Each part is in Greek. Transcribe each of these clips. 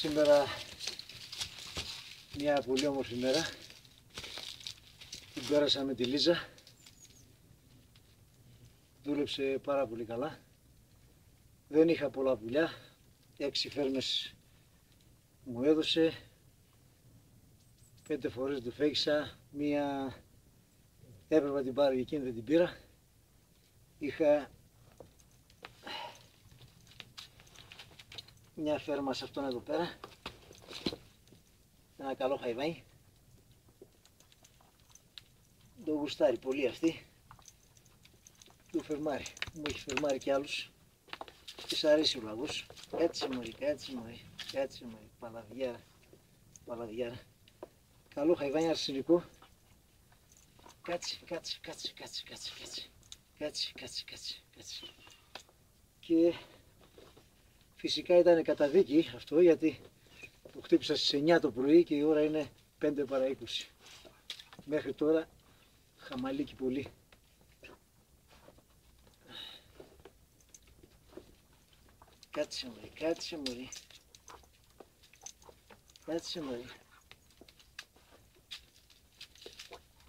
Σήμερα μια πολύ όμορφη μέρα. Την πέρασα με τη Λίζα. Δούλεψε πάρα πολύ καλά. Δεν είχα πολλά πουλιά. Έξι φέρμες μου έδωσε. Πέντε φορές του φέγησα. Μία έπρεπε να την πάρω και εκείνη δεν την πήρα. Είχα μια φέρμα σε αυτόν εδώ πέρα. Ένα καλό χαϊβάνι. Το γουστάρει πολύ αυτή. Του φερμάρει. Μου έχει φερμάρει κι άλλους. Της αρέσει ο λαγός. Έτσι μωρή, έτσι μωρή, έτσι μωρή. Παλαδιάρα, παλαδιάρα. Καλό χαϊβάνι αρσενικό. Κάτσε, κάτσε, κάτσε, κάτσε, κάτσε, κάτσε. Κάτσε, κάτσε, κάτσε, κάτσε. Και φυσικά ήταν καταδίκη αυτό γιατί το χτύπησα στις 9 το πρωί και η ώρα είναι 5 παρά 20. Μέχρι τώρα χαμαλίκι πολύ. Κάτσε μωρή, κάτσε μωρή. Κάτσε μωρή.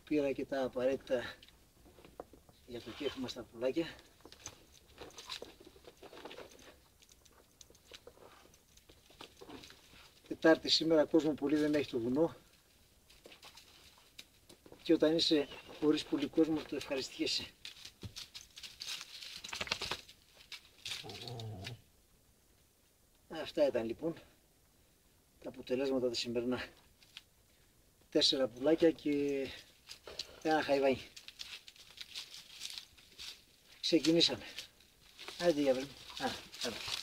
Πήρα και τα απαραίτητα για το κέφι μας τα πουλάκια. Τετάρτη σήμερα κόσμο πολύ δεν έχει το βουνό και όταν είσαι χωρίς πολύ κόσμο το ευχαριστιέσαι. Αυτά ήταν λοιπόν τα αποτελέσματα τα σημερινά. Τέσσερα πουλάκια και ένα χαϊβάνι. Ξεκινήσαμε. Άντε για βρε. Α, άντε.